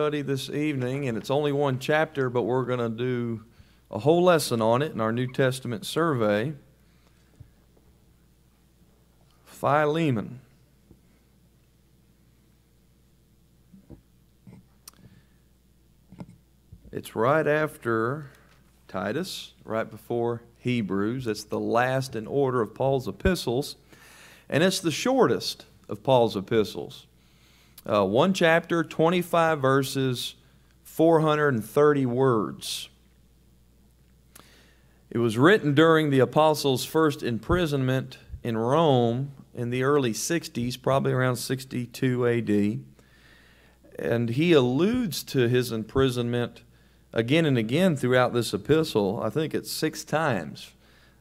study this evening, and it's only one chapter, but we're going to do a whole lesson on it in our New Testament survey. Philemon. It's right after Titus, right before Hebrews. It's the last in order of Paul's epistles, and it's the shortest of Paul's epistles. Uh, one chapter, 25 verses, 430 words. It was written during the apostles' first imprisonment in Rome in the early 60s, probably around 62 AD. And he alludes to his imprisonment again and again throughout this epistle. I think it's six times.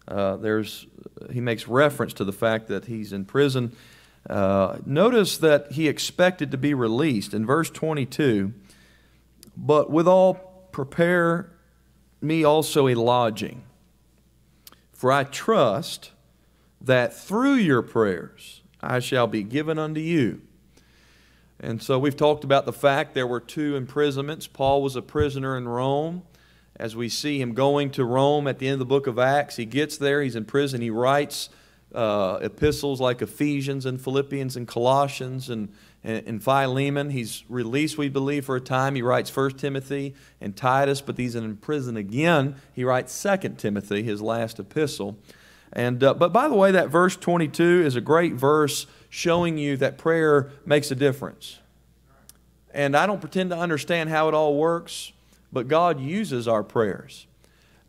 Uh, there's, he makes reference to the fact that he's in prison. Uh, notice that he expected to be released in verse 22. But withal, prepare me also a lodging. For I trust that through your prayers I shall be given unto you. And so we've talked about the fact there were two imprisonments. Paul was a prisoner in Rome. As we see him going to Rome at the end of the book of Acts, he gets there, he's in prison, he writes uh, epistles like Ephesians and Philippians and Colossians and, and, and, Philemon. He's released, we believe, for a time. He writes 1 Timothy and Titus, but he's in prison again. He writes 2 Timothy, his last epistle. And, uh, but by the way, that verse 22 is a great verse showing you that prayer makes a difference. And I don't pretend to understand how it all works, but God uses our prayers.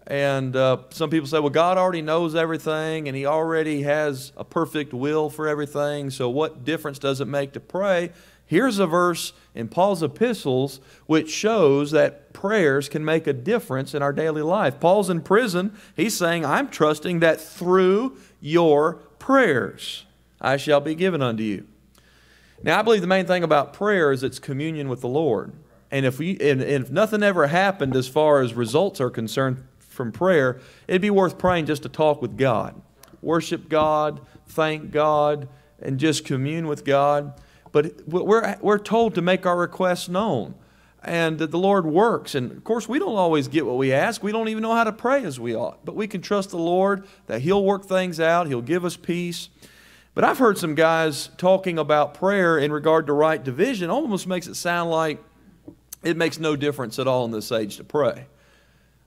And uh, some people say, well, God already knows everything and He already has a perfect will for everything, so what difference does it make to pray? Here's a verse in Paul's epistles which shows that prayers can make a difference in our daily life. Paul's in prison. He's saying, I'm trusting that through your prayers I shall be given unto you. Now, I believe the main thing about prayer is it's communion with the Lord. And if, we, and if nothing ever happened as far as results are concerned from prayer, it'd be worth praying just to talk with God. Worship God, thank God, and just commune with God. But we're, we're told to make our requests known and that the Lord works. And of course, we don't always get what we ask. We don't even know how to pray as we ought. But we can trust the Lord that He'll work things out, He'll give us peace. But I've heard some guys talking about prayer in regard to right division, almost makes it sound like it makes no difference at all in this age to pray.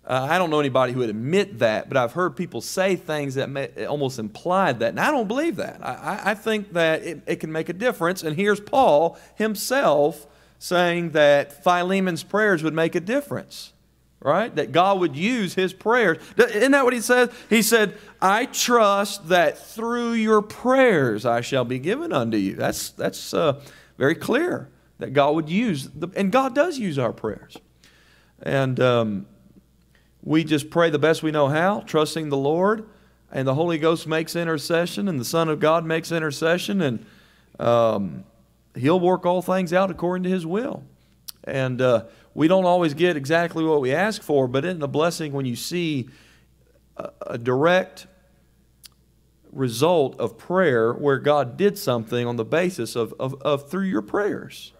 Uh, I don't know anybody who would admit that, but I've heard people say things that may, almost implied that. And I don't believe that. I, I think that it, it, can make a difference. And here's Paul himself saying that Philemon's prayers would make a difference right? That God would use his prayers. Isn't that what he says? He said, I trust that through your prayers I shall be given unto you. That's, that's uh, very clear that God would use, the, and God does use our prayers. And um, we just pray the best we know how, trusting the Lord, and the Holy Ghost makes intercession, and the Son of God makes intercession, and um, He'll work all things out according to His will. And uh, we don't always get exactly what we ask for, but isn't a blessing when you see a, a direct result of prayer where God did something on the basis of, of, of through your prayers?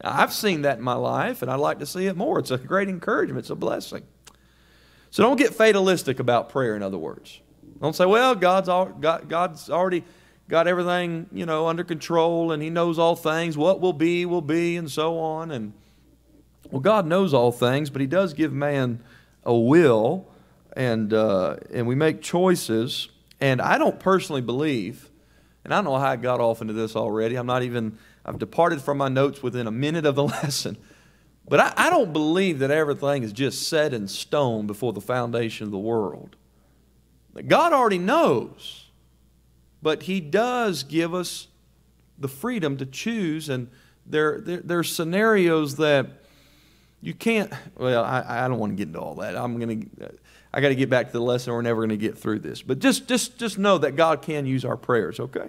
I've seen that in my life, and I'd like to see it more. It's a great encouragement, it's a blessing. So don't get fatalistic about prayer, in other words. Don't say, well, God's, all, God, God's already got everything, you know, under control and he knows all things. What will be, will be, and so on. And well, God knows all things, but He does give man a will, and, uh, and we make choices. And I don't personally believe, and I know how I got off into this already. I'm not even, I've departed from my notes within a minute of the lesson. But I, I don't believe that everything is just set in stone before the foundation of the world. God already knows, but He does give us the freedom to choose, and there, there, there are scenarios that you can't well i, I don't want to get into all that. I'm going to i got to get back to the lesson we're never going to get through this. But just just just know that god can use our prayers okay?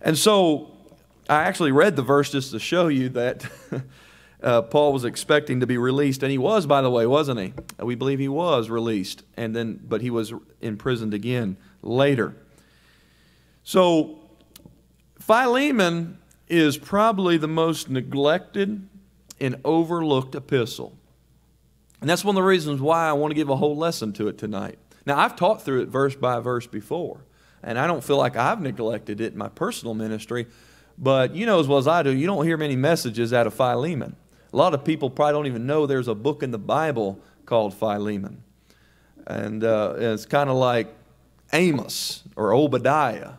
And so i actually read the verse just to show you that uh, paul was expecting to be released and he was by the way wasn't he we believe he was released and then but he was imprisoned again later so philemon is probably the most neglected and overlooked epistle. And that's one of the reasons why I want to give a whole lesson to it tonight. Now, I've taught through it verse by verse before, and I don't feel like I've neglected it in my personal ministry, but you know as well as I do, you don't hear many messages out of Philemon. A lot of people probably don't even know there's a book in the Bible called Philemon. And uh, it's kind of like Amos or Obadiah.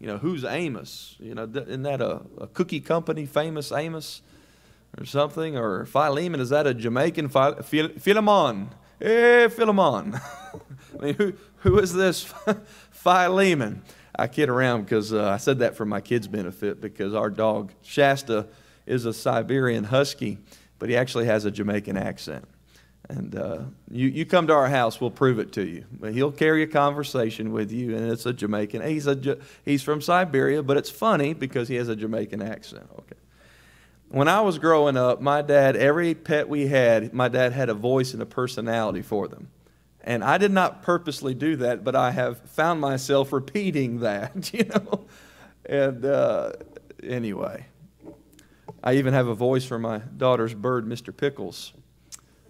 You know, who's Amos? You know, isn't that a, a cookie company, famous Amos or something? Or Philemon, is that a Jamaican Philemon? Hey, Philemon. I mean, who, who is this Philemon? I kid around because uh, I said that for my kids' benefit because our dog Shasta is a Siberian Husky, but he actually has a Jamaican accent. And uh, you, you come to our house, we'll prove it to you. But he'll carry a conversation with you, and it's a Jamaican. He's, a, he's from Siberia, but it's funny because he has a Jamaican accent. Okay. When I was growing up, my dad, every pet we had, my dad had a voice and a personality for them. And I did not purposely do that, but I have found myself repeating that, you know. And uh, anyway, I even have a voice for my daughter's bird, Mr. Pickles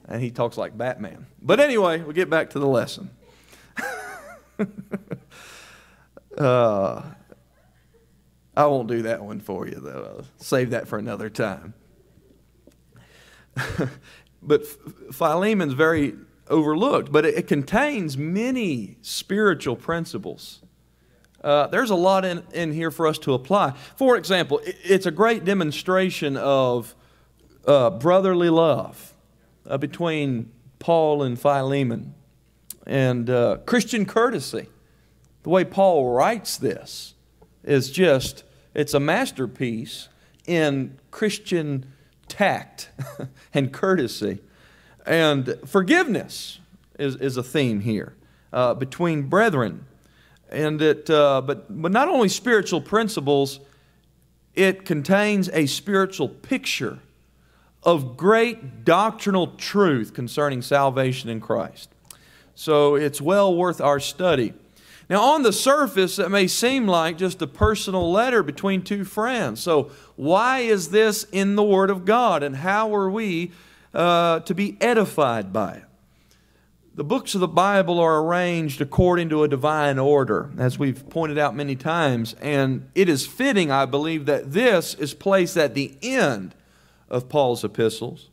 and he talks like Batman. But anyway, we'll get back to the lesson. uh, I won't do that one for you, though. I'll save that for another time. but Philemon's very overlooked, but it, contains many spiritual principles. Uh, there's a lot in, in here for us to apply. For example, it's a great demonstration of uh, brotherly love uh, between Paul and Philemon and uh, Christian courtesy. The way Paul writes this is just, it's a masterpiece in Christian tact and courtesy. And forgiveness is, is a theme here uh, between brethren. And it, uh, but, but not only spiritual principles, it contains a spiritual picture of great doctrinal truth concerning salvation in Christ. So it's well worth our study. Now, on the surface, it may seem like just a personal letter between two friends. So, why is this in the Word of God, and how are we uh, to be edified by it? The books of the Bible are arranged according to a divine order, as we've pointed out many times, and it is fitting, I believe, that this is placed at the end of Paul's epistles.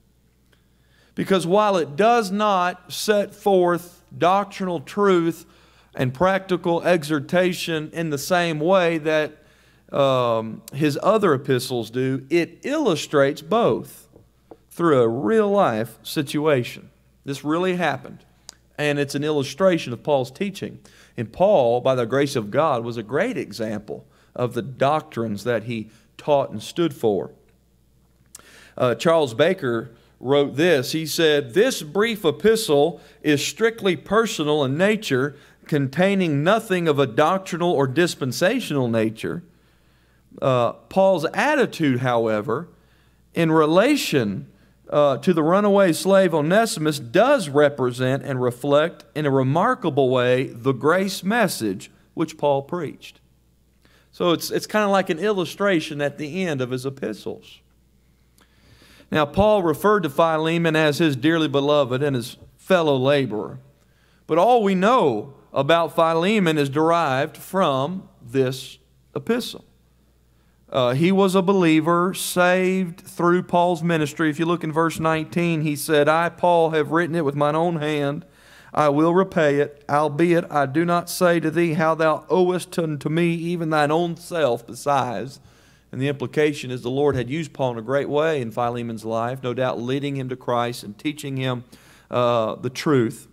Because while it does not set forth doctrinal truth and practical exhortation in the same way that um, his other epistles do, it illustrates both through a real life situation. This really happened. And it's an illustration of Paul's teaching. And Paul, by the grace of God, was a great example of the doctrines that he taught and stood for. Uh, Charles Baker wrote this. He said, This brief epistle is strictly personal in nature, containing nothing of a doctrinal or dispensational nature. Uh, Paul's attitude, however, in relation uh, to the runaway slave Onesimus, does represent and reflect in a remarkable way the grace message which Paul preached. So it's, it's kind of like an illustration at the end of his epistles. Now, Paul referred to Philemon as his dearly beloved and his fellow laborer. But all we know about Philemon is derived from this epistle. Uh, he was a believer, saved through Paul's ministry. If you look in verse 19, he said, I, Paul, have written it with mine own hand. I will repay it, albeit I do not say to thee how thou owest unto me even thine own self besides. And the implication is the Lord had used Paul in a great way in Philemon's life, no doubt leading him to Christ and teaching him uh, the truth.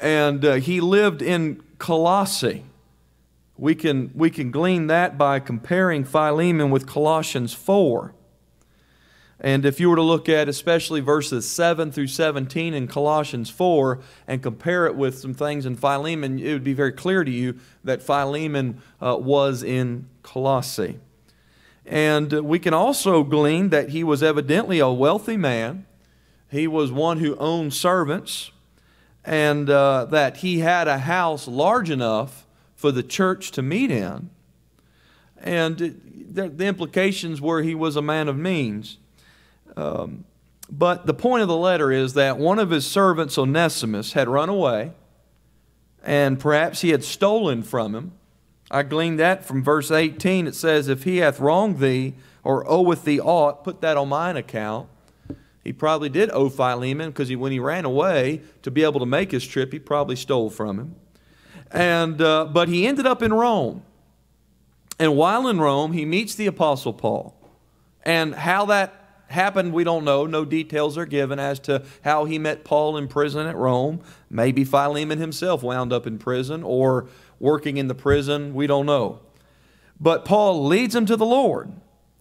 And uh, he lived in Colossae. We can, we can glean that by comparing Philemon with Colossians 4. And if you were to look at especially verses 7 through 17 in Colossians 4 and compare it with some things in Philemon, it would be very clear to you that Philemon uh, was in Colossae. And we can also glean that he was evidently a wealthy man. He was one who owned servants, and uh, that he had a house large enough for the church to meet in. And the, the implications were he was a man of means. Um, but the point of the letter is that one of his servants, Onesimus, had run away, and perhaps he had stolen from him. I gleaned that from verse 18. It says, If he hath wronged thee, or oweth thee aught, put that on mine account. He probably did owe Philemon because he, when he ran away to be able to make his trip, he probably stole from him. And, uh, but he ended up in Rome. And while in Rome, he meets the Apostle Paul. And how that happened, we don't know. No details are given as to how he met Paul in prison at Rome. Maybe Philemon himself wound up in prison or working in the prison. We don't know. But Paul leads him to the Lord.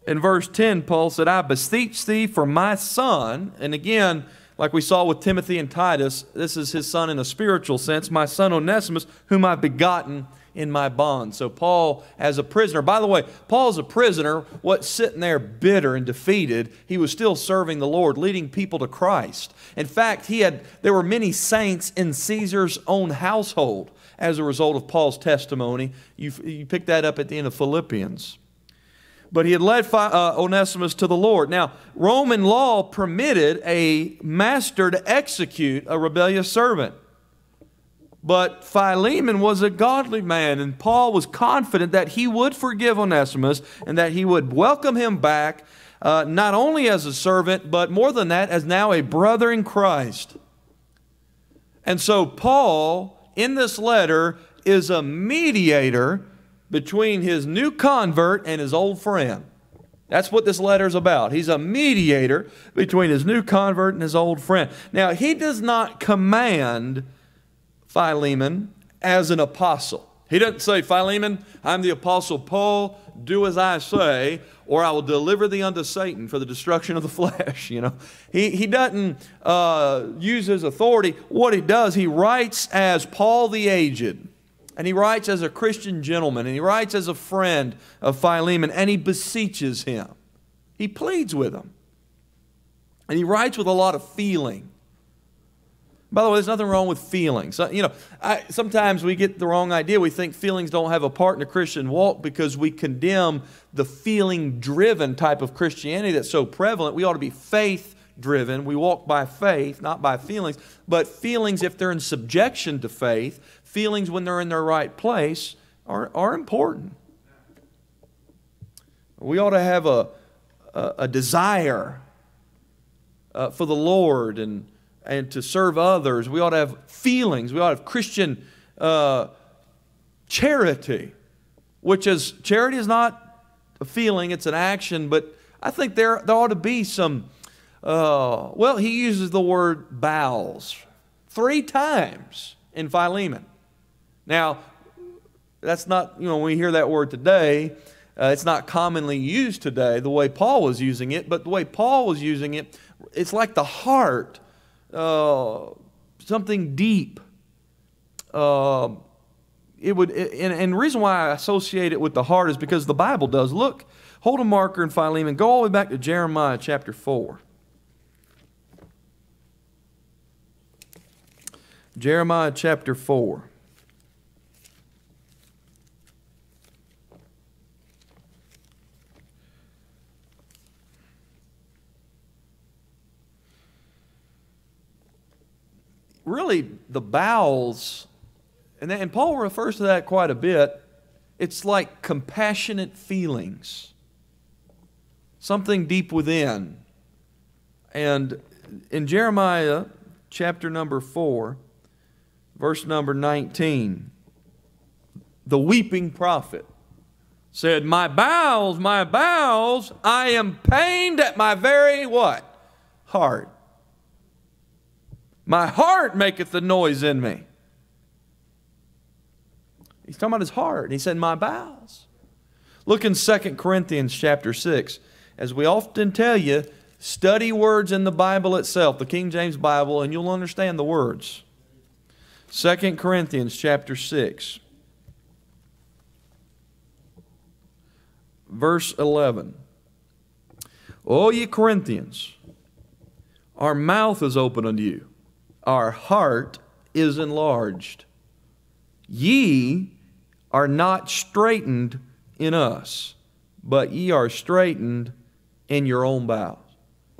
In verse 10, Paul said, I beseech thee for my son. And again, like we saw with Timothy and Titus, this is his son in a spiritual sense, my son Onesimus, whom I've begotten in my bond. So, Paul, as a prisoner, by the way, Paul's a prisoner, what sitting there bitter and defeated, he was still serving the Lord, leading people to Christ. In fact, he had there were many saints in Caesar's own household as a result of Paul's testimony. You, you pick that up at the end of Philippians but he had led uh, Onesimus to the Lord. Now, Roman law permitted a master to execute a rebellious servant. But Philemon was a godly man, and Paul was confident that he would forgive Onesimus and that he would welcome him back, uh, not only as a servant, but more than that, as now a brother in Christ. And so, Paul, in this letter, is a mediator between his new convert and his old friend. That's what this letter is about. He's a mediator between his new convert and his old friend. Now, he does not command Philemon as an apostle. He doesn't say, Philemon, I'm the apostle Paul, do as I say, or I will deliver thee unto Satan for the destruction of the flesh. You know, he, he doesn't uh, use his authority. What he does, he writes as Paul the aged. And he writes as a Christian gentleman, and he writes as a friend of Philemon, and he beseeches him. He pleads with him. And he writes with a lot of feeling. By the way, there's nothing wrong with feelings. Uh, you know, I, sometimes we get the wrong idea. We think feelings don't have a part in a Christian walk because we condemn the feeling driven type of Christianity that's so prevalent. We ought to be faith driven. We walk by faith, not by feelings. But feelings, if they're in subjection to faith, feelings when they're in their right place, are, are important. We ought to have a, a, a desire uh, for the Lord and and to serve others. We ought to have feelings. We ought to have Christian uh, charity, which is charity is not a feeling, it's an action, but I think there, there ought to be some, uh, well, he uses the word bowels three times in Philemon. Now, that's not, you know, when we hear that word today, uh, it's not commonly used today the way Paul was using it, but the way Paul was using it, it's like the heart uh, something deep. Uh, it would, and, and the reason why I associate it with the heart is because the Bible does. Look, hold a marker in Philemon. Go all the way back to Jeremiah chapter 4. Jeremiah chapter 4. really the bowels, and, and Paul refers to that quite a bit. It's like compassionate feelings, something deep within. And in Jeremiah chapter number 4, verse number 19, the weeping prophet said, My bowels, my bowels, I am pained at my very what? Heart. My heart maketh the noise in me. He's talking about his heart. He said, My bowels. Look in 2 Corinthians chapter 6. As we often tell you, study words in the Bible itself, the King James Bible, and you'll understand the words. 2 Corinthians chapter 6. Verse 11. O ye Corinthians, our mouth is open unto you our heart is enlarged. Ye are not straitened in us, but ye are straitened in your own bowels.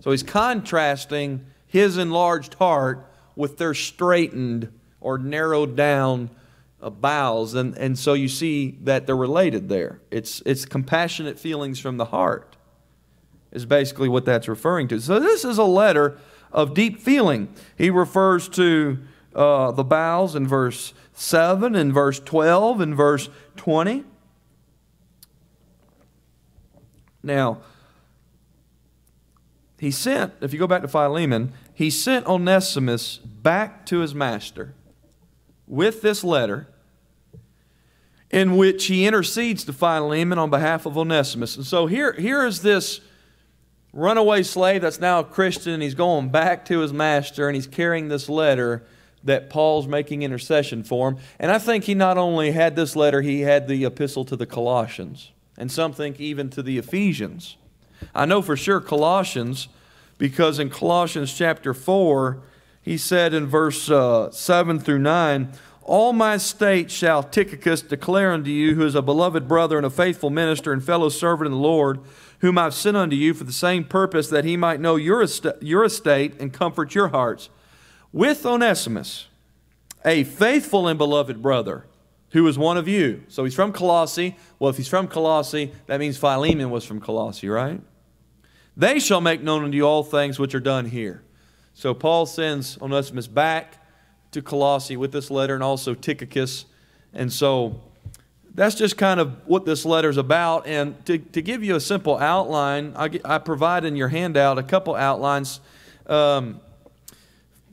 So he's contrasting his enlarged heart with their straightened or narrowed down uh, bowels. And, and so you see that they're related there. It's, it's compassionate feelings from the heart, is basically what that's referring to. So this is a letter of deep feeling. He refers to uh, the bowels in verse 7, in verse 12, in verse 20. Now, he sent, if you go back to Philemon, he sent Onesimus back to his master with this letter in which he intercedes to Philemon on behalf of Onesimus. And so here, here is this runaway slave that's now a Christian, and he's going back to his master, and he's carrying this letter that Paul's making intercession for him. And I think he not only had this letter, he had the epistle to the Colossians, and some think even to the Ephesians. I know for sure Colossians, because in Colossians chapter 4, he said in verse uh, 7 through 9, all my state shall Tychicus declare unto you, who is a beloved brother and a faithful minister and fellow servant in the Lord, whom I've sent unto you for the same purpose, that he might know your, est- your estate and comfort your hearts. With Onesimus, a faithful and beloved brother, who is one of you. So he's from Colossae. Well, if he's from Colossae, that means Philemon was from Colossae, right? They shall make known unto you all things which are done here. So Paul sends Onesimus back to Colossae with this letter and also Tychicus. And so that's just kind of what this letter is about. And to, to give you a simple outline, I, I provide in your handout a couple outlines. Um,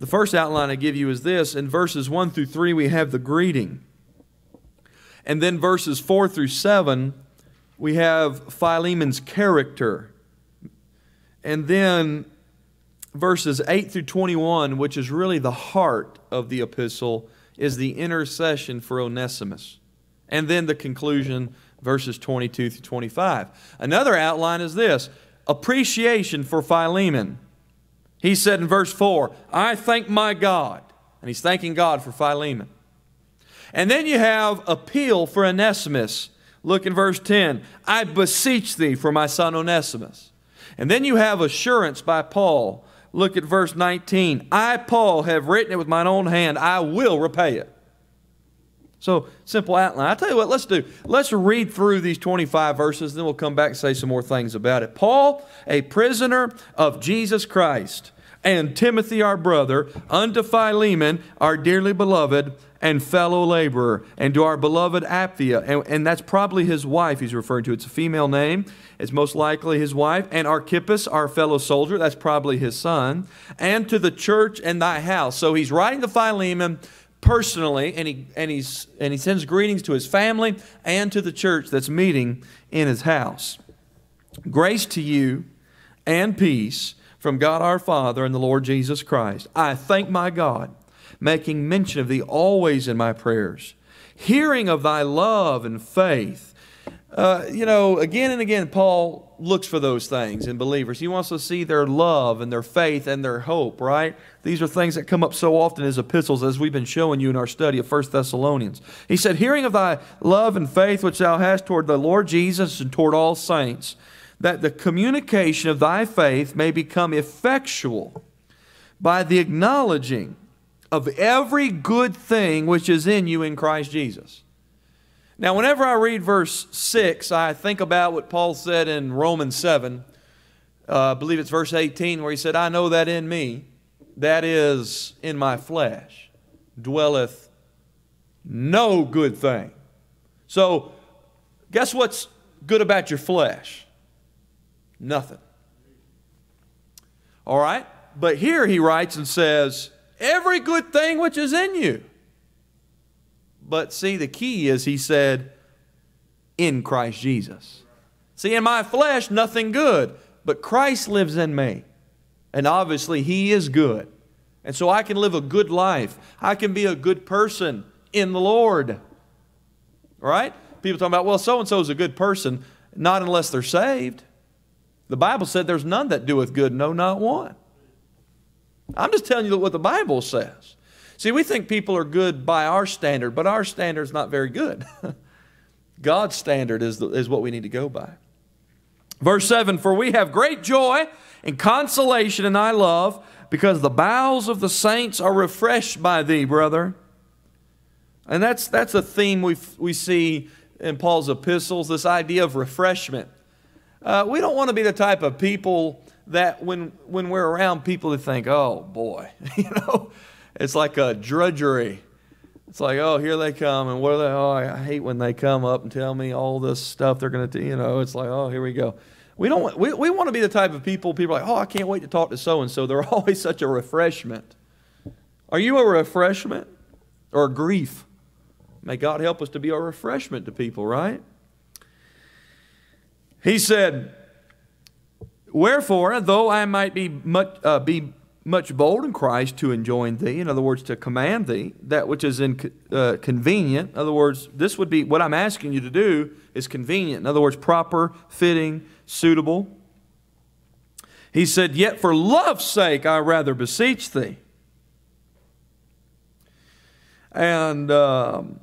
the first outline I give you is this in verses 1 through 3, we have the greeting. And then verses 4 through 7, we have Philemon's character. And then verses 8 through 21, which is really the heart of the epistle, is the intercession for Onesimus. And then the conclusion, verses 22 through 25. Another outline is this appreciation for Philemon. He said in verse 4, I thank my God. And he's thanking God for Philemon. And then you have appeal for Onesimus. Look in verse 10. I beseech thee for my son Onesimus. And then you have assurance by Paul Look at verse 19. I, Paul, have written it with mine own hand. I will repay it. So, simple outline. I tell you what, let's do. Let's read through these 25 verses, then we'll come back and say some more things about it. Paul, a prisoner of Jesus Christ, and Timothy, our brother, unto Philemon, our dearly beloved, and fellow laborer, and to our beloved Apphia. and, and, that's probably his wife he's referring to. It's a female name. It's most likely his wife, and Archippus, our fellow soldier, that's probably his son, and to the church and thy house. So he's writing to Philemon personally, and he, and, he's, and he sends greetings to his family and to the church that's meeting in his house. Grace to you and peace from God our Father and the Lord Jesus Christ. I thank my God making mention of thee always in my prayers, hearing of thy love and faith. Uh, you know, again and again, Paul looks for those things in believers. He wants to see their love and their faith and their hope, right? These are things that come up so often in his epistles, as we've been showing you in our study of 1 Thessalonians. He said, Hearing of thy love and faith which thou hast toward the Lord Jesus and toward all saints, that the communication of thy faith may become effectual by the acknowledging of every good thing which is in you in Christ Jesus. Now, whenever I read verse 6, I think about what Paul said in Romans 7. Uh, I believe it's verse 18, where he said, I know that in me, that is in my flesh, dwelleth no good thing. So, guess what's good about your flesh? Nothing. All right? But here he writes and says, every good thing which is in you. But see, the key is he said, in Christ Jesus. See, in my flesh, nothing good, but Christ lives in me. And obviously, he is good. And so I can live a good life. I can be a good person in the Lord. Right? People talking about, well, so and so is a good person. Not unless they're saved. The Bible said there's none that doeth good, no, not one. I'm just telling you what the Bible says. See, we think people are good by our standard, but our standard is not very good. God's standard is, the, is what we need to go by. Verse 7 For we have great joy and consolation in thy love, because the bowels of the saints are refreshed by thee, brother. And that's, that's a theme we, we see in Paul's epistles this idea of refreshment. Uh, we don't want to be the type of people that when, when we're around people that think, oh boy, you know, it's like a drudgery. It's like, oh, here they come, and what are they? Oh, I hate when they come up and tell me all this stuff they're going to, you know. It's like, oh, here we go. We don't. We, we want to be the type of people. People are like, oh, I can't wait to talk to so and so. They're always such a refreshment. Are you a refreshment or a grief? May God help us to be a refreshment to people, right? He said, Wherefore, though I might be much, uh, be much bold in Christ to enjoin thee, in other words, to command thee, that which is in, uh, convenient. In other words, this would be what I'm asking you to do is convenient. In other words, proper, fitting, suitable. He said, Yet for love's sake I rather beseech thee. And um,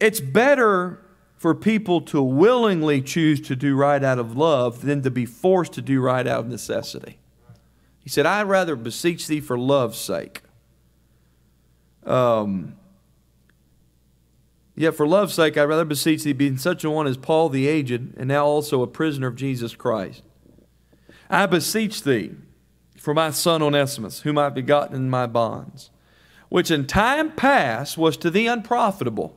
it's better for people to willingly choose to do right out of love than to be forced to do right out of necessity. He said, I'd rather beseech thee for love's sake. Um, Yet for love's sake, I'd rather beseech thee, being such a one as Paul the aged, and now also a prisoner of Jesus Christ. I beseech thee for my son Onesimus, whom I have begotten in my bonds, which in time past was to thee unprofitable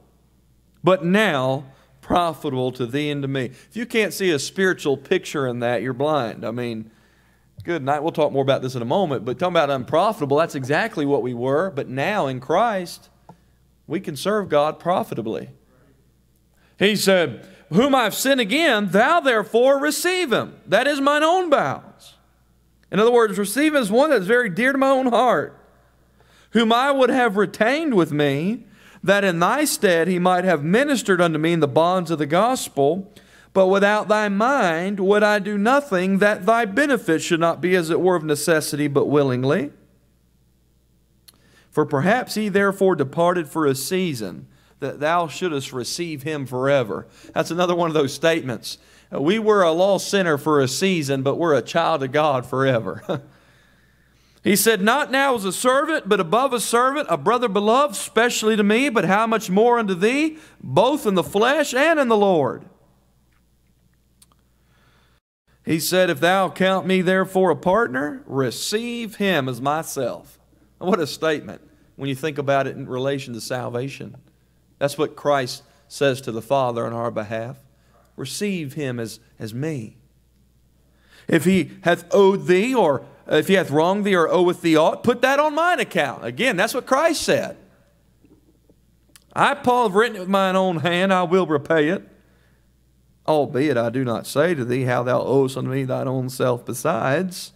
but now profitable to thee and to me. If you can't see a spiritual picture in that, you're blind. I mean, good night. We'll talk more about this in a moment, but talking about unprofitable, that's exactly what we were. But now in Christ, we can serve God profitably. He said, Whom I've sinned again, thou therefore receive him. That is mine own bowels. In other words, receive is one that's very dear to my own heart, whom I would have retained with me that in thy stead he might have ministered unto me in the bonds of the gospel. But without thy mind would I do nothing, that thy benefit should not be as it were of necessity, but willingly. For perhaps he therefore departed for a season, that thou shouldest receive him forever. That's another one of those statements. We were a lost sinner for a season, but we're a child of God forever. He said, Not now as a servant, but above a servant, a brother beloved, specially to me, but how much more unto thee, both in the flesh and in the Lord. He said, If thou count me therefore a partner, receive him as myself. What a statement when you think about it in relation to salvation. That's what Christ says to the Father on our behalf. Receive him as, as me. If he hath owed thee or Uh, if he hath wronged thee or oweth thee aught, put that on mine account. Again, that's what Christ said. I, Paul, have written it with mine own hand, I will repay it. Albeit I do not say to thee how thou owest unto me thine own self besides.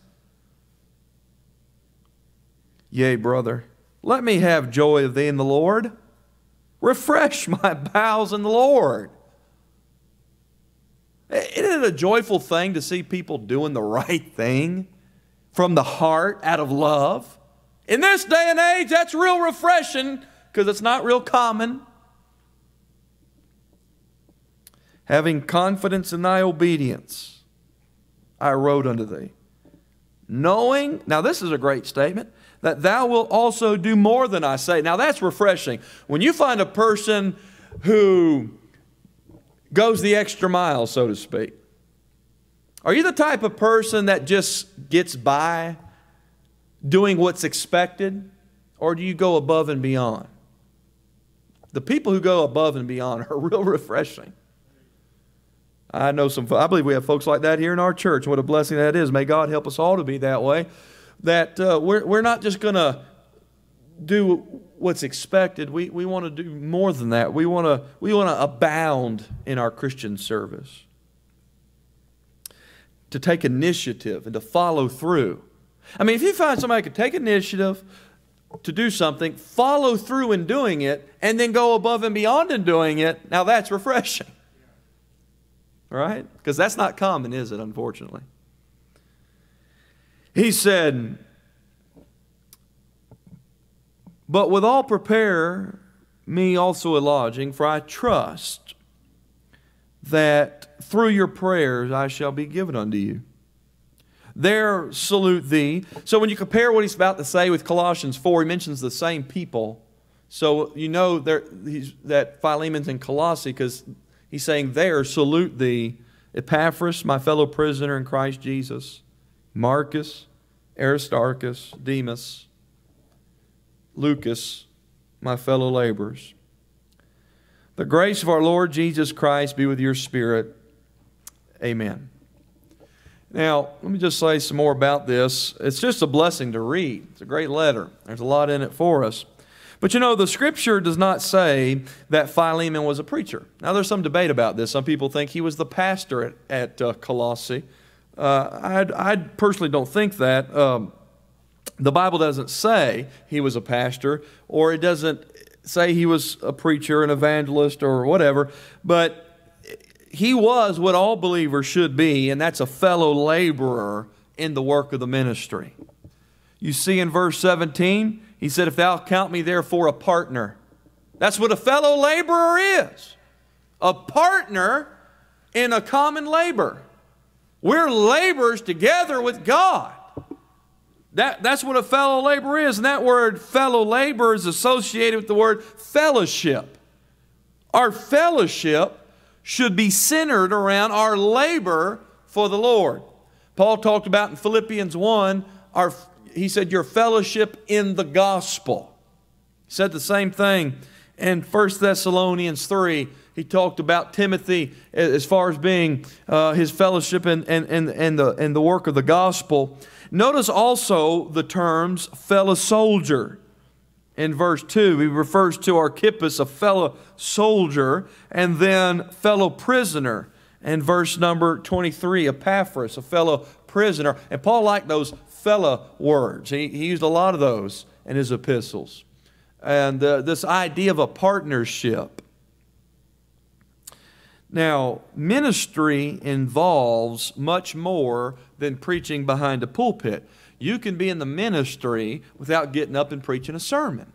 Yea, brother, let me have joy of thee in the Lord. Refresh my bowels in the Lord. Isn't it a joyful thing to see people doing the right thing? From the heart out of love. In this day and age, that's real refreshing because it's not real common. Having confidence in thy obedience, I wrote unto thee. Knowing, now this is a great statement, that thou wilt also do more than I say. Now that's refreshing. When you find a person who goes the extra mile, so to speak, are you the type of person that just gets by doing what's expected, or do you go above and beyond? The people who go above and beyond are real refreshing. I know some, I believe we have folks like that here in our church. What a blessing that is. May God help us all to be that way. That uh, we're, we're not just going to do what's expected. We, we want to do more than that. We want to we want to abound in our Christian service to take initiative and to follow through. I mean, if you find somebody could take initiative to do something, follow through in doing it, and then go above and beyond in doing it, now that's refreshing. Right? Because that's not common, is it, unfortunately? He said, But withal prepare me also a lodging, for I trust that through your prayers I shall be given unto you. there salute thee. So when you compare what he's about to say with Colossians 4, he mentions the same people. So you know there, that Philemon's in Colossae because he's saying there salute thee. Epaphras, my fellow prisoner in Christ Jesus, Marcus, Aristarchus, Demas, Lucas, my fellow laborers. The grace of our Lord Jesus Christ be with your spirit. Amen. Now, let me just say some more about this. It's just a blessing to read. It's a great letter. There's a lot in it for us. But you know, the scripture does not say that Philemon was a preacher. Now, there's some debate about this. Some people think he was the pastor at, at uh, Colossae. Uh, I personally don't think that. Um, the Bible doesn't say he was a pastor, or it doesn't say he was a preacher, an evangelist, or whatever, but he was what all believers should be, and that's a fellow laborer in the work of the ministry. You see in verse 17, he said, If thou count me therefore a partner. That's what a fellow laborer is a partner in a common labor. We're laborers together with God. That, that's what a fellow laborer is. And that word fellow labor is associated with the word fellowship. Our fellowship should be centered around our labor for the Lord. Paul talked about in Philippians 1, our, he said, your fellowship in the gospel. He said the same thing in 1 Thessalonians 3. He talked about Timothy as far as being uh, his fellowship in, in, in, in, the, in the work of the gospel. Notice also the terms fellow soldier. In verse 2, he refers to Archippus, a fellow soldier, and then fellow prisoner. In verse number 23, Epaphras, a fellow prisoner. And Paul liked those fellow words. He, he used a lot of those in his epistles. And uh, this idea of a partnership. Now, ministry involves much more than preaching behind a pulpit. You can be in the ministry without getting up and preaching a sermon.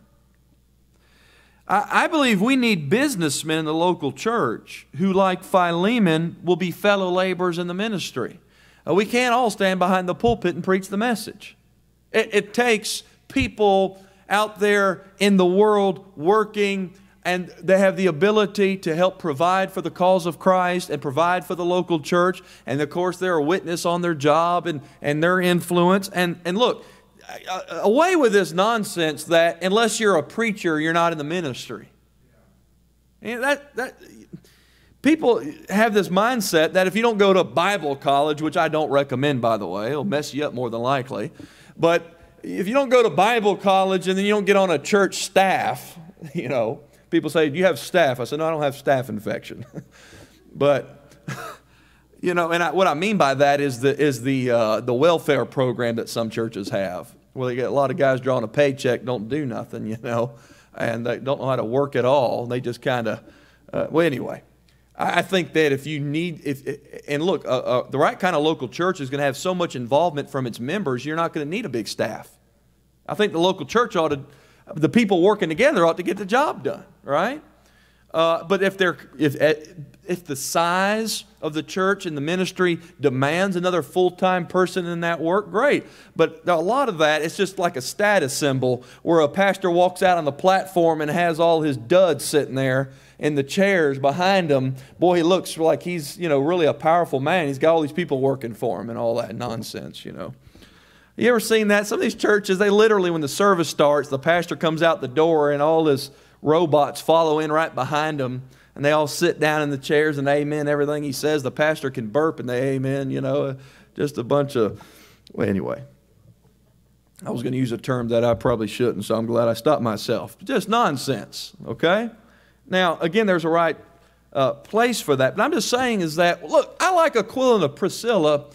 I, believe we need businessmen in the local church who, like Philemon, will be fellow laborers in the ministry. Uh, we can't all stand behind the pulpit and preach the message. It, it takes people out there in the world working and they have the ability to help provide for the cause of Christ and provide for the local church. And of course, they're a witness on their job and, and their influence. And, and look, away with this nonsense that unless you're a preacher, you're not in the ministry. And that, that, people have this mindset that if you don't go to Bible college, which I don't recommend, by the way, it'll mess you up more than likely. But if you don't go to Bible college and then you don't get on a church staff, you know, People say, Do you have staph? I said, No, I don't have staph infection. but, you know, and I, what I mean by that is the, is the, uh, the welfare program that some churches have, where they get a lot of guys drawing a paycheck, don't do nothing, you know, and they don't know how to work at all. They just kind of, uh, well, anyway. I think that if you need, if and look, uh, uh, the right kind of local church is going to have so much involvement from its members, you're not going to need a big staff. I think the local church ought to the people working together ought to get the job done, right? Uh, but if, they're, if, eh, if the size of the church and the ministry demands another full time person in that work, great. But a lot of that, it's just like a status symbol where a pastor walks out on the platform and has all his duds sitting there in the chairs behind him. Boy, he looks like he's, you know, really a powerful man. He's got all these people working for him and all that nonsense, you know. You ever seen that? Some of these churches, they literally, when the service starts, the pastor comes out the door and all his robots follow in right behind him. And they all sit down in the chairs and amen everything he says. The pastor can burp and they amen, you know, just a bunch of. Well, anyway. I was going to use a term that I probably shouldn't, so I'm glad I stopped myself. Just nonsense, okay? Now, again, there's a right uh, place for that. But I'm just saying is that, look, I like Aquila and Priscilla.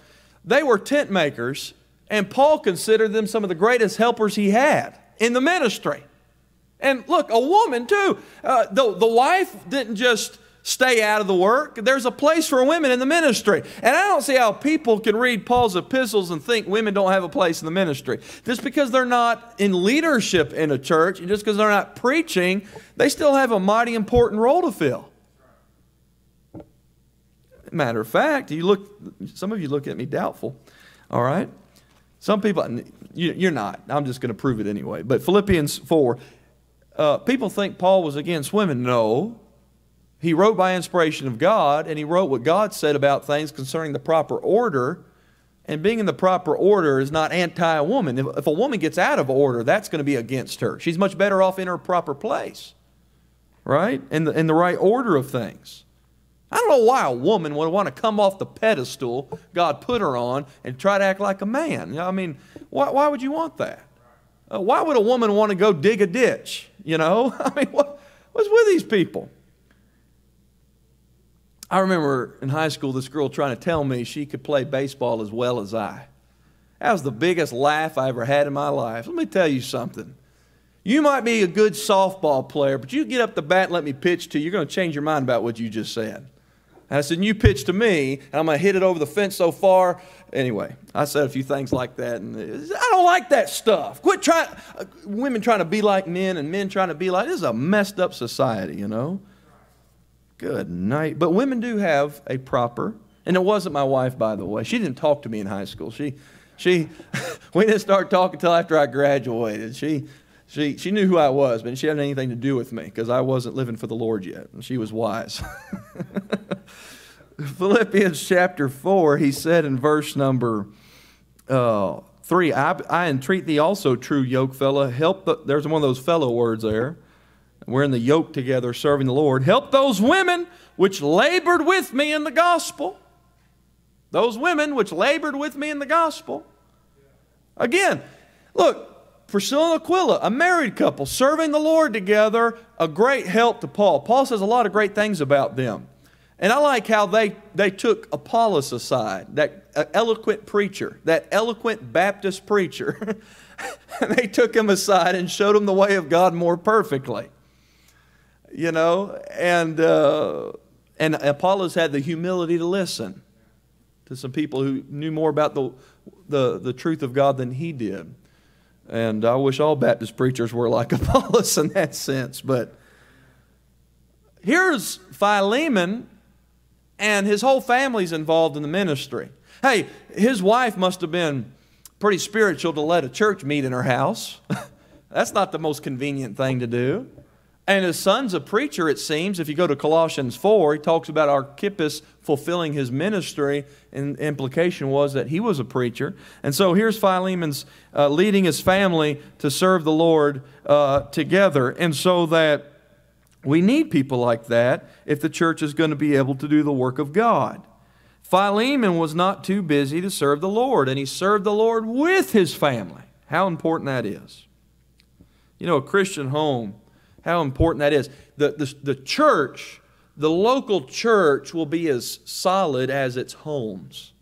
They were tent makers, and Paul considered them some of the greatest helpers he had in the ministry. And look, a woman too. Uh, the, the wife didn't just stay out of the work. There's a place for women in the ministry. And I don't see how people can read Paul's epistles and think women don't have a place in the ministry. Just because they're not in leadership in a church, and just because they're not preaching, they still have a mighty important role to fill. Matter of fact, you look some of you look at me doubtful. All right? Some people, you're not. I'm just going to prove it anyway. But Philippians 4, uh, people think Paul was against women. No. He wrote by inspiration of God, and he wrote what God said about things concerning the proper order. And being in the proper order is not anti woman. If, if a woman gets out of order, that's going to be against her. She's much better off in her proper place, right? In the, in the right order of things. I don't know why a woman would want to come off the pedestal God put her on and try to act like a man. I mean, why, why would you want that? Uh, why would a woman want to go dig a ditch? You know, I mean, what, what's with these people? I remember in high school this girl trying to tell me she could play baseball as well as I. That was the biggest laugh I ever had in my life. Let me tell you something. You might be a good softball player, but you get up the bat and let me pitch to you, you're going to change your mind about what you just said. And I said, You pitch to me, and I'm going to hit it over the fence so far. Anyway, I said a few things like that, and I don't like that stuff. Quit trying, uh, women trying to be like men and men trying to be like, this is a messed up society, you know? Good night. But women do have a proper, and it wasn't my wife, by the way. She didn't talk to me in high school. She, she, we didn't start talking until after I graduated. She, she, she knew who I was, but she hadn't anything to do with me because I wasn't living for the Lord yet, and she was wise. Philippians chapter 4, he said in verse number uh, 3, I, I entreat thee also, true yoke fellow, help, the, there's one of those fellow words there. We're in the yoke together serving the Lord. Help those women which labored with me in the gospel. Those women which labored with me in the gospel. Again, look, Priscilla and Aquila, a married couple, serving the Lord together, a great help to Paul. Paul says a lot of great things about them. And I like how they, they took Apollos aside, that eloquent preacher, that eloquent Baptist preacher. they took him aside and showed him the way of God more perfectly. You know, and, uh, and Apollos had the humility to listen to some people who knew more about the, the, the truth of God than he did. And I wish all Baptist preachers were like Apollos in that sense. But here's Philemon, and his whole family's involved in the ministry. Hey, his wife must have been pretty spiritual to let a church meet in her house. That's not the most convenient thing to do. And his son's a preacher, it seems. If you go to Colossians 4, he talks about Archippus fulfilling his ministry, and the implication was that he was a preacher. And so here's Philemon's uh, leading his family to serve the Lord uh, together. And so that we need people like that if the church is going to be able to do the work of God. Philemon was not too busy to serve the Lord, and he served the Lord with his family. How important that is. You know, a Christian home how important that is. The, the, the church, the local church, will be as solid as its homes.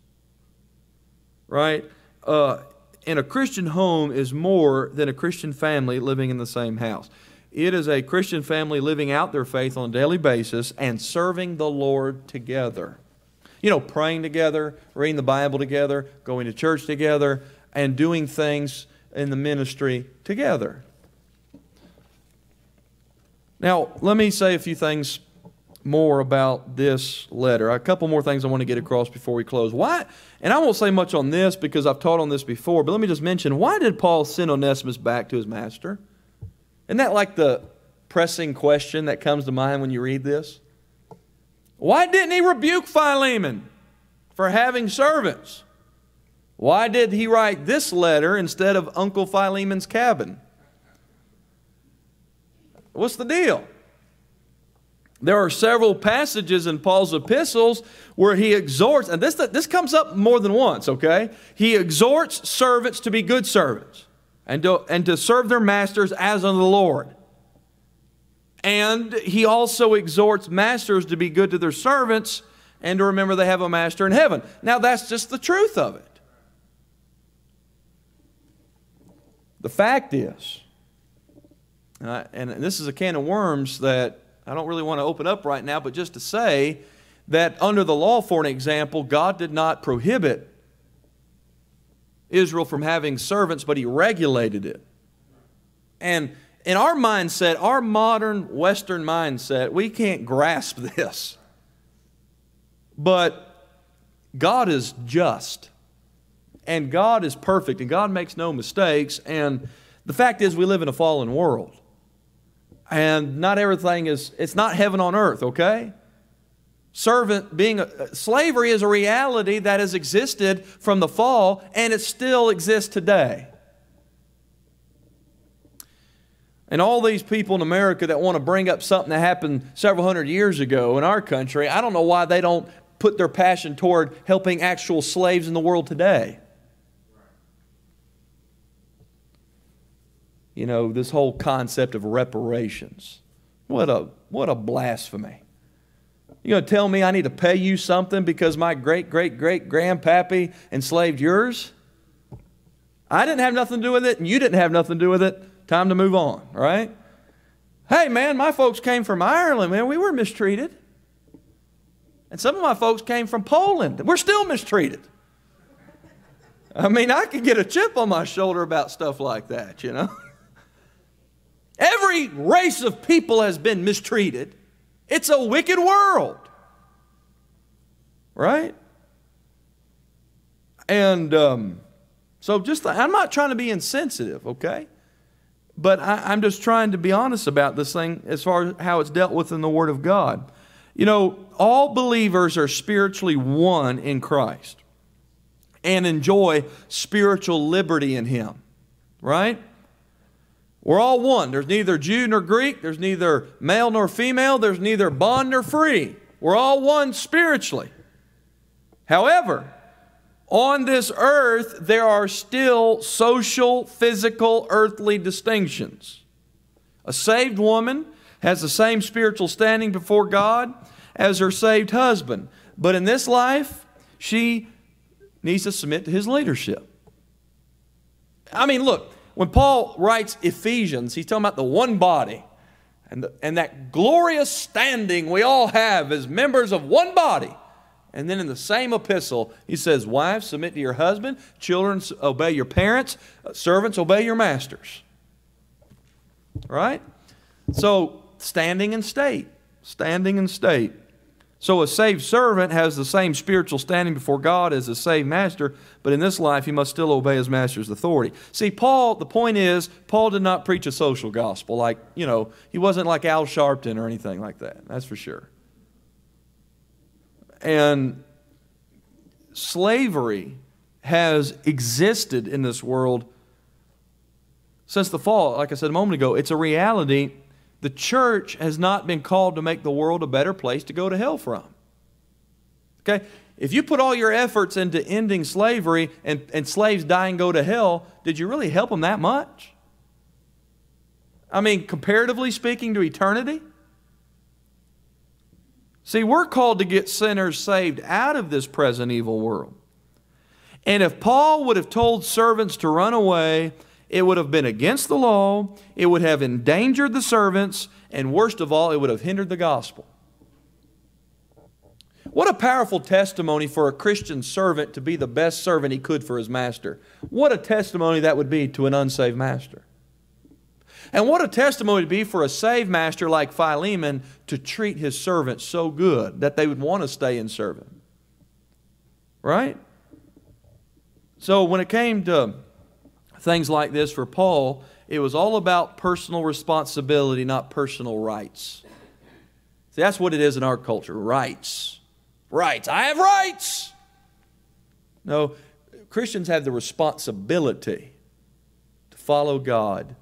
Right? Uh, and a Christian home is more than a Christian family living in the same house. It is a Christian family living out their faith on a daily basis and serving the Lord together. You know, praying together, reading the Bible together, going to church together, and doing things in the ministry together. Now, let me say a few things more about this letter. A couple more things I want to get across before we close. Why? And I won't say much on this because I've taught on this before, but let me just mention why did Paul send Onesimus back to his master? Isn't that like the pressing question that comes to mind when you read this? Why didn't he rebuke Philemon for having servants? Why did he write this letter instead of Uncle Philemon's cabin? What's the deal? There are several passages in Paul's epistles where he exhorts, and this, this comes up more than once, okay? He exhorts servants to be good servants and to, and to serve their masters as unto the Lord. And he also exhorts masters to be good to their servants and to remember they have a master in heaven. Now, that's just the truth of it. The fact is, uh, and this is a can of worms that I don't really want to open up right now, but just to say that under the law, for an example, God did not prohibit Israel from having servants, but He regulated it. And in our mindset, our modern Western mindset, we can't grasp this. But God is just. And God is perfect, and God makes no mistakes. And the fact is, we live in a fallen world. And not everything is, it's not heaven on earth, okay? Servant being a, uh, slavery is a reality that has existed from the fall, and it still exists today. And all these people in America that want to bring up something that happened several hundred years ago in our country, I don't know why they don't put their passion toward helping actual slaves in the world today. You know, this whole concept of reparations. What a, what a blasphemy. You're going to tell me I need to pay you something because my great great great grandpappy enslaved yours? I didn't have nothing to do with it, and you didn't have nothing to do with it. Time to move on, right? Hey, man, my folks came from Ireland, man. We were mistreated. And some of my folks came from Poland. We're still mistreated. I mean, I could get a chip on my shoulder about stuff like that, you know? Every race of people has been mistreated. It's a wicked world. Right? And um, so just, I'm not trying to be insensitive, okay? But I, I'm just trying to be honest about this thing as far as how it's dealt with in the Word of God. You know, all believers are spiritually one in Christ and enjoy spiritual liberty in Him, right? We're all one. There's neither Jew nor Greek. There's neither male nor female. There's neither bond nor free. We're all one spiritually. However, on this earth, there are still social, physical, earthly distinctions. A saved woman has the same spiritual standing before God as her saved husband. But in this life, she needs to submit to his leadership. I mean, look, when Paul writes Ephesians, he's talking about the one body and, the, and that glorious standing we all have as members of one body. And then in the same epistle, he says, Wives, submit to your husband, children, obey your parents, uh, servants, obey your masters. Right? So, standing in state. Standing in state. So a saved servant has the same spiritual standing before God as a saved master, but in this life he must still obey his master's authority. See, Paul, the point is, Paul did not preach a social gospel. Like, you know, he wasn't like Al Sharpton or anything like that. That's for sure. And slavery has existed in this world since the fall. Like I said a moment ago, it's a reality the church has not been called to make the world a better place to go to hell from. Okay? If you put all your efforts into ending slavery and, and slaves die and go to hell, did you really help them that much? I mean, comparatively speaking to eternity? See, we're called to get sinners saved out of this present evil world. And if Paul would have told servants to run away it would have been against the law, it would have endangered the servants, and worst of all, it would have hindered the gospel. What a powerful testimony for a Christian servant to be the best servant he could for his master. What a testimony that would be to an unsaved master. And what a testimony to be for a saved master like Philemon to treat his servants so good that they would want to stay serve him. Right? So when it came to things like this for Paul, it was all about personal responsibility, not personal rights. See, that's what it is in our culture rights. Rights. I have rights. No, Christians have the responsibility to follow God,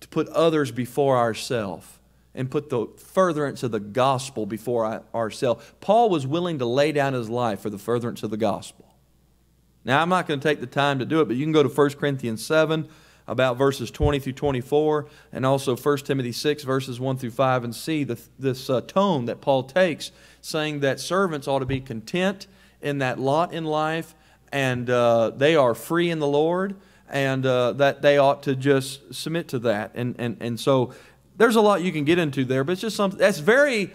to put others before ourselves, and put the furtherance of the gospel before ourselves. Paul was willing to lay down his life for the furtherance of the gospel. Now, I'm not going to take the time to do it, but you can go to 1 Corinthians 7, about verses 20 through 24, and also 1 Timothy 6, verses 1 through 5, and see the, this uh, tone that Paul takes, saying that servants ought to be content in that lot in life, and uh, they are free in the Lord, and uh, that they ought to just submit to that. And, and, and so there's a lot you can get into there, but it's just something that's very,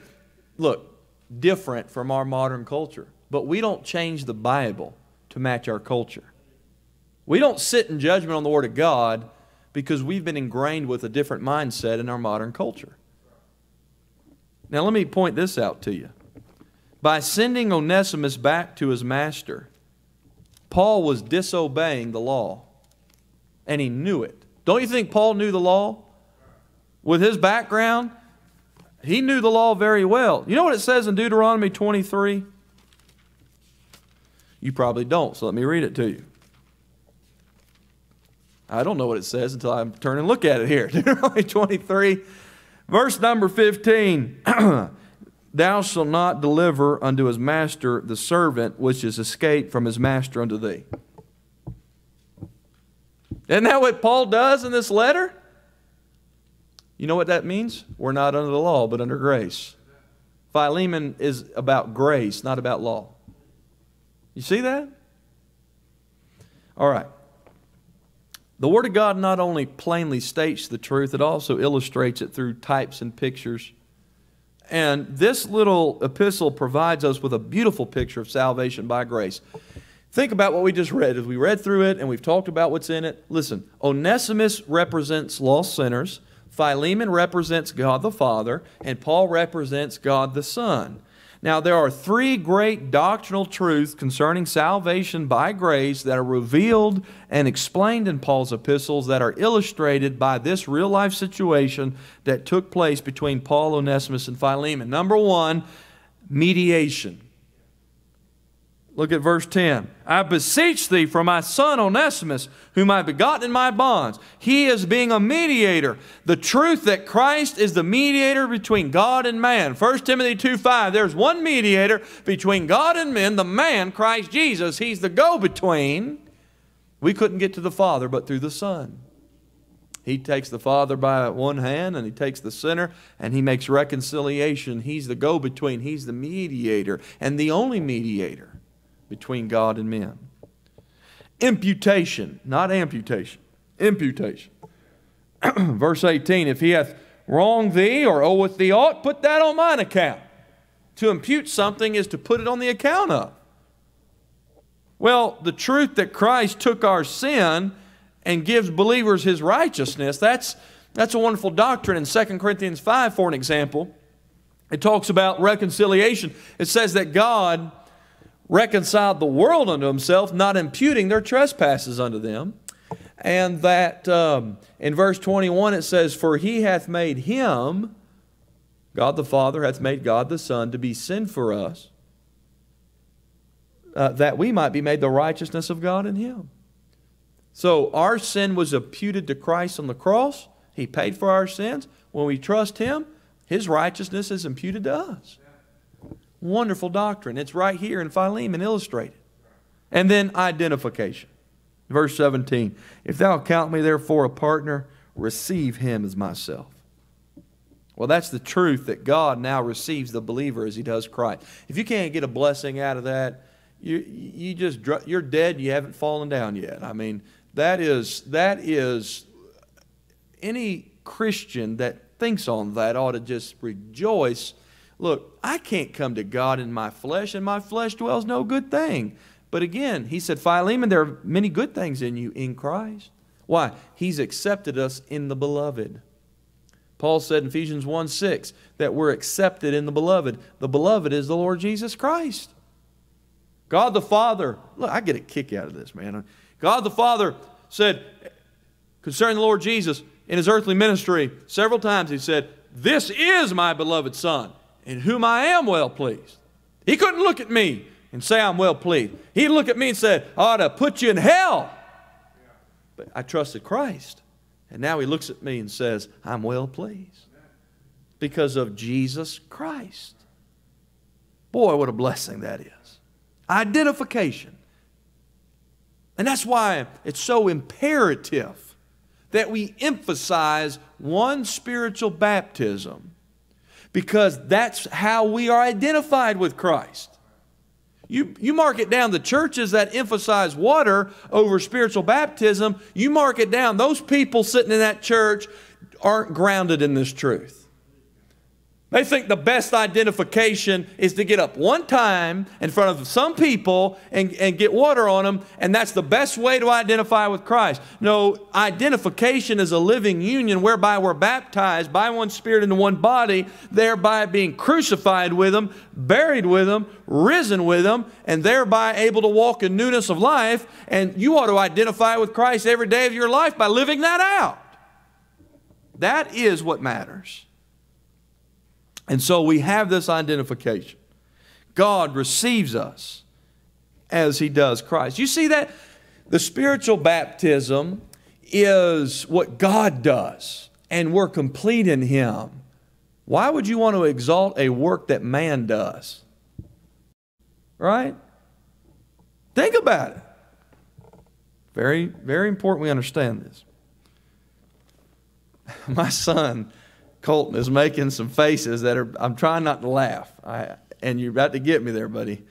look, different from our modern culture. But we don't change the Bible to match our culture. We don't sit in judgment on the Word of God because we've been ingrained with a different mindset in our modern culture. Now, let me point this out to you. By sending Onesimus back to his master, Paul was disobeying the law, and he knew it. Don't you think Paul knew the law? With his background, he knew the law very well. You know what it says in Deuteronomy 23? You probably don't, so let me read it to you. I don't know what it says until I turn and look at it here. Deuteronomy 23, verse number 15. Thou shalt not deliver unto his master the servant which is escaped from his master unto thee. Isn't that what Paul does in this letter? You know what that means? We're not under the law, but under grace. Philemon is about grace, not about law. You see that? All right. The Word of God not only plainly states the truth, it also illustrates it through types and pictures. And this little epistle provides us with a beautiful picture of salvation by grace. Think about what we just read. As we read through it and we've talked about what's in it, listen Onesimus represents lost sinners, Philemon represents God the Father, and Paul represents God the Son. Now, there are three great doctrinal truths concerning salvation by grace that are revealed and explained in Paul's epistles that are illustrated by this real life situation that took place between Paul, Onesimus, and Philemon. Number one, mediation. Look at verse 10. I beseech thee for my son Onesimus, whom I begotten in my bonds. He is being a mediator. The truth that Christ is the mediator between God and man. 1 Timothy 2 5. There's one mediator between God and men, the man, Christ Jesus. He's the go between. We couldn't get to the Father but through the Son. He takes the Father by one hand and he takes the sinner and he makes reconciliation. He's the go between, he's the mediator and the only mediator between God and men. Imputation, not amputation. Imputation. Verse 18 If he hath wronged thee or oweth thee aught, put that on mine account. To impute something is to put it on the account of. Well, the truth that Christ took our sin and gives believers his righteousness, that's, that's a wonderful doctrine in 2 Corinthians 5, for an example. It talks about reconciliation. It says that God reconciled the world unto himself, not imputing their trespasses unto them. And that um, in verse 21 it says, For he hath made him, God the Father hath made God the Son, to be sin for us, uh, that we might be made the righteousness of God in him. So our sin was imputed to Christ on the cross. He paid for our sins. When we trust him, his righteousness is imputed to us. Wonderful doctrine. It's right here in Philemon illustrated. And then identification. Verse 17 If thou count me therefore a partner, receive him as myself. Well, that's the truth that God now receives the believer as he does Christ. If you can't get a blessing out of that, you, you just you're dead. You haven't fallen down yet. I mean, that is that is any Christian that thinks on that ought to just rejoice Look, I can't come to God in my flesh, and my flesh dwells no good thing. But again, he said, Philemon, there are many good things in you in Christ. Why? He's accepted us in the beloved. Paul said in Ephesians 1 6 that we're accepted in the beloved. The beloved is the Lord Jesus Christ. God the Father, look, I get a kick out of this, man. God the Father said concerning the Lord Jesus in his earthly ministry, several times he said, This is my beloved Son in whom I am well pleased. He couldn't look at me and say, I'm well pleased. He'd look at me and say, I ought to put you in hell. But I trusted Christ. And now he looks at me and says, I'm well pleased because of Jesus Christ. Boy, what a blessing that is. Identification. And that's why it's so imperative that we emphasize one spiritual baptism because that's how we are identified with Christ. You, you mark it down, the churches that emphasize water over spiritual baptism, you mark it down. Those people sitting in that church aren't grounded in this truth. They think the best identification is to get up one time in front of some people and, and get water on them, and that's the best way to identify with Christ. No, identification is a living union whereby we're baptized by one Spirit into one body, thereby being crucified with Him, buried with Him, risen with Him, and thereby able to walk in newness of life. And you ought to identify with Christ every day of your life by living that out. That is what matters. And so we have this identification. God receives us as he does Christ. You see that? The spiritual baptism is what God does, and we're complete in him. Why would you want to exalt a work that man does? Right? Think about it. Very, very important we understand this. My son Colton is making some faces that are, I'm trying not to laugh. I, and you're about to get me there, buddy.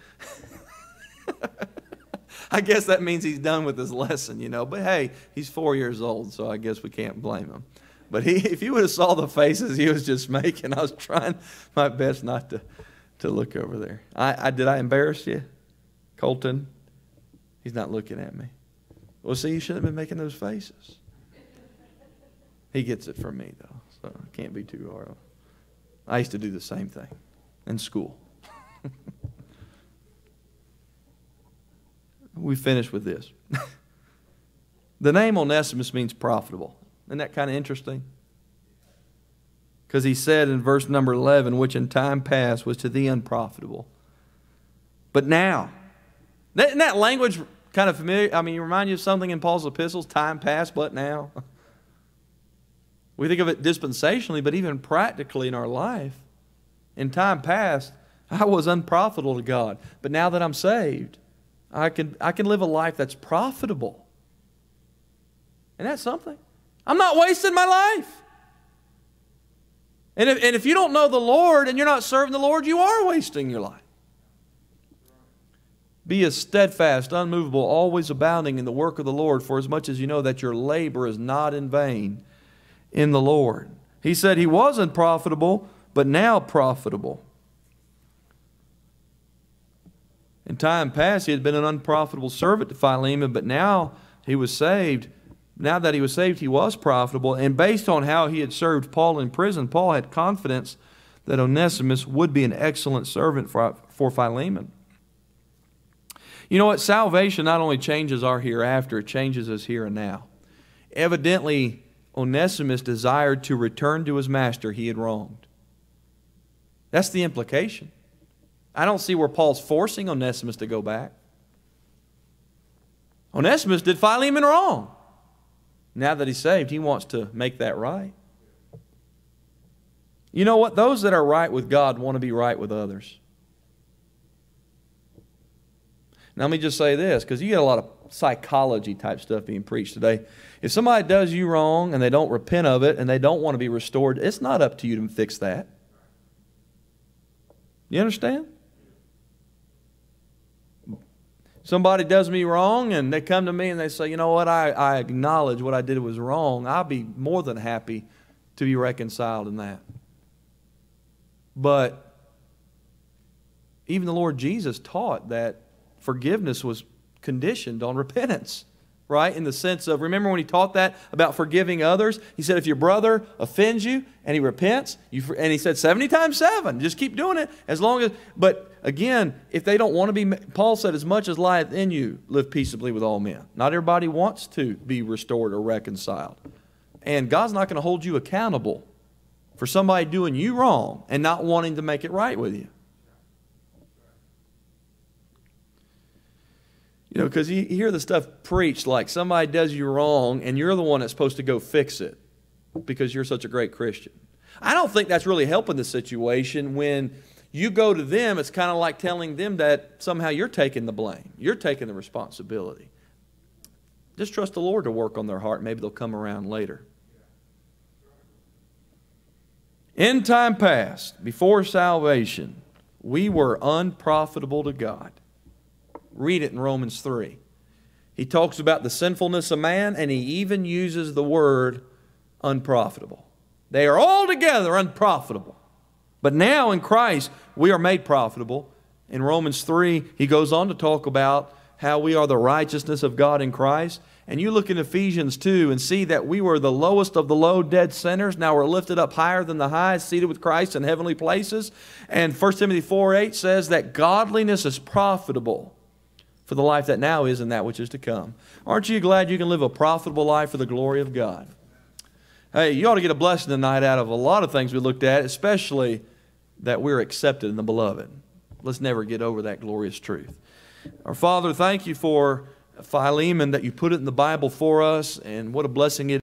I guess that means he's done with his lesson, you know. But hey, he's four years old, so I guess we can't blame him. But he, if you would have saw the faces he was just making, I was trying my best not to, to look over there. I, I did I embarrass you, Colton? He's not looking at me. Well, see, you shouldn't have been making those faces. He gets it from me, though I can't be too hard. I used to do the same thing in school. we finish with this. the name Onesimus means profitable. Isn't that kind of interesting? Because he said in verse number 11, which in time past was to thee unprofitable. But now, isn't that language kind of familiar? I mean, you remind you of something in Paul's epistles? Time past, but now. We think of it dispensationally, but even practically in our life. In time past, I was unprofitable to God. But now that I'm saved, I can, I can live a life that's profitable. And that's something. I'm not wasting my life. And if, and if you don't know the Lord and you're not serving the Lord, you are wasting your life. Be as steadfast, unmovable, always abounding in the work of the Lord, for as much as you know that your labor is not in vain in the Lord. He said he wasn't profitable, but now profitable. In time past, he had been an unprofitable servant to Philemon, but now he was saved. Now that he was saved, he was profitable. And based on how he had served Paul in prison, Paul had confidence that Onesimus would be an excellent servant for, for Philemon. You know what? Salvation not only changes our hereafter, it changes us here and now. Evidently, Onesimus desired to return to his master he had wronged. That's the implication. I don't see where Paul's forcing Onesimus to go back. Onesimus did Philemon wrong. Now that he's saved, he wants to make that right. You know what? Those that are right with God want to be right with others. Now, let me just say this because you get a lot of psychology type stuff being preached today. If somebody does you wrong and they don't repent of it and they don't want to be restored, it's not up to you to fix that. You understand? Somebody does me wrong and they come to me and they say, you know what, I, I acknowledge what I did was wrong. I'll be more than happy to be reconciled in that. But even the Lord Jesus taught that forgiveness was conditioned on repentance right? In the sense of, remember when he taught that about forgiving others? He said, if your brother offends you and he repents, you, and he said 70 times 7, just keep doing it as long as, but again, if they don't want to be, Paul said, as much as lieth in you, live peaceably with all men. Not everybody wants to be restored or reconciled. And God's not going to hold you accountable for somebody doing you wrong and not wanting to make it right with you. You know, because you hear the stuff preached like somebody does you wrong and you're the one that's supposed to go fix it because you're such a great Christian. I don't think that's really helping the situation when you go to them, it's kind of like telling them that somehow you're taking the blame, you're taking the responsibility. Just trust the Lord to work on their heart. Maybe they'll come around later. In time past, before salvation, we were unprofitable to God. Read it in Romans 3. He talks about the sinfulness of man, and he even uses the word unprofitable. They are altogether unprofitable. But now in Christ, we are made profitable. In Romans 3, he goes on to talk about how we are the righteousness of God in Christ. And you look in Ephesians 2 and see that we were the lowest of the low, dead sinners. Now we're lifted up higher than the high, seated with Christ in heavenly places. And 1 Timothy 4 8 says that godliness is profitable for the life that now is and that which is to come. Aren't you glad you can live a profitable life for the glory of God? Hey, you ought to get a blessing tonight out of a lot of things we looked at, especially that we're accepted in the beloved. Let's never get over that glorious truth. Our Father, thank you for Philemon that you put it in the Bible for us, and what a blessing it